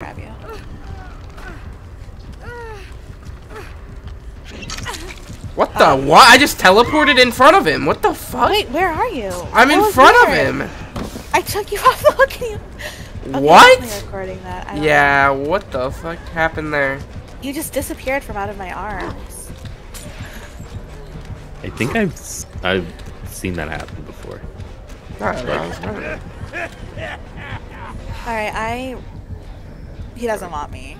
grab you. What the what? I just teleported in front of him. What the fuck? Wait, where are you? I'm in Oh, front of him. I took you off the hook. you- Okay, What? Recording that. I don't Yeah, what the fuck happened there? You just disappeared from out of my arms. I think I've I've seen that happen before. I don't know, I was running. Alright, I... He doesn't want me.